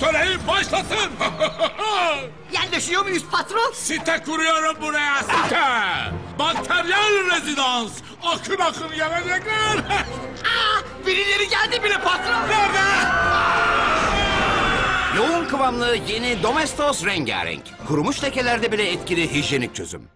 Atölyeyi başlatın. Yerleşiyor muyuz patron? site kuruyorum buraya site. Materyal rezidans. Akın akın gelecekler. Aa, birileri geldi bile patron. Nerede? Yoğun kıvamlı yeni Domestos rengarenk. Kurumuş lekelerde bile etkili hijyenik çözüm.